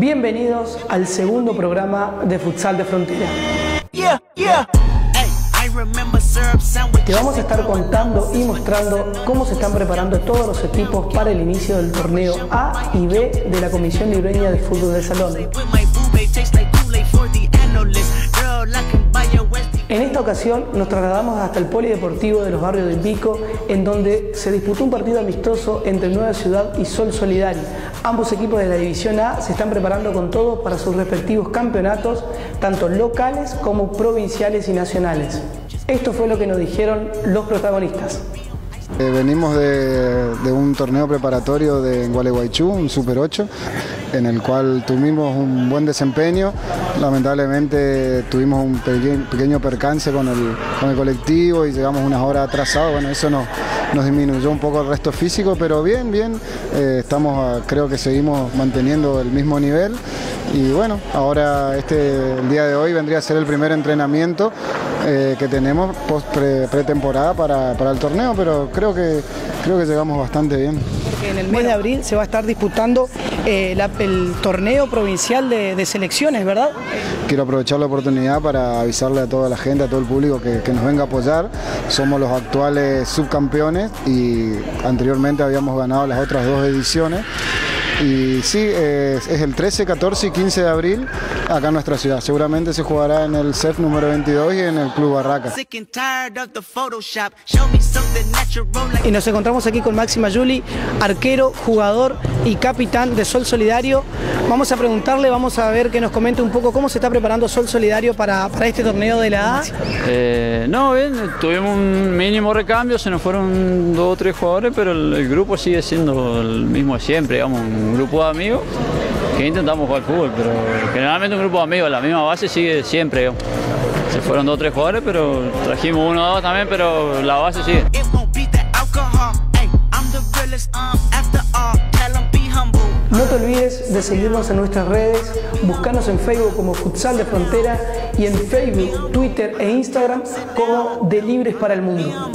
Bienvenidos al segundo programa de Futsal de Frontera. Te vamos a estar contando y mostrando cómo se están preparando todos los equipos para el inicio del torneo A y B de la Comisión Libreña de Fútbol del Salón. En esta ocasión nos trasladamos hasta el Polideportivo de los barrios de Pico, en donde se disputó un partido amistoso entre Nueva Ciudad y Sol Solidario. Ambos equipos de la División A se están preparando con todo para sus respectivos campeonatos, tanto locales como provinciales y nacionales. Esto fue lo que nos dijeron los protagonistas. Eh, venimos de, un torneo preparatorio de Gualeguaychú, un Super 8, en el cual tuvimos un buen desempeño. Lamentablemente tuvimos un pequeño, percance con el, colectivo y llegamos unas horas atrasados. Bueno, eso nos, disminuyó un poco el resto físico, pero bien, bien. Eh, estamos, creo que seguimos manteniendo el mismo nivel. Y bueno, ahora este, el día de hoy vendría a ser el primer entrenamiento eh, que tenemos post pretemporada para, para, el torneo, pero creo que, creo que llegamos bastante bien. Porque en el mes de abril se va a estar disputando eh, el torneo provincial de, selecciones, ¿verdad? Quiero aprovechar la oportunidad para avisarle a toda la gente, a todo el público que, que nos venga a apoyar. Somos los actuales subcampeones y anteriormente habíamos ganado las otras dos ediciones. Y sí, es, el 13, 14 y 15 de abril acá en nuestra ciudad. Seguramente se jugará en el CEF número 22 y en el Club Barraca. Y nos encontramos aquí con Máxima Juli, arquero, jugador y capitán de Sol Solidario. Vamos a preguntarle, vamos a ver que nos comente un poco cómo se está preparando Sol Solidario para, este torneo de la A. Eh, no, bien, tuvimos un mínimo recambio, se nos fueron dos o tres jugadores, pero el, grupo sigue siendo el mismo siempre, digamos, un grupo de amigos que intentamos jugar fútbol, pero generalmente un grupo de amigos, la misma base sigue siempre. Se fueron dos o tres jugadores, pero trajimos uno o dos también, pero la base sigue. De seguirnos en nuestras redes, buscarnos en Facebook como Futsal de Frontera y en Facebook, Twitter e Instagram como De Libres para el Mundo.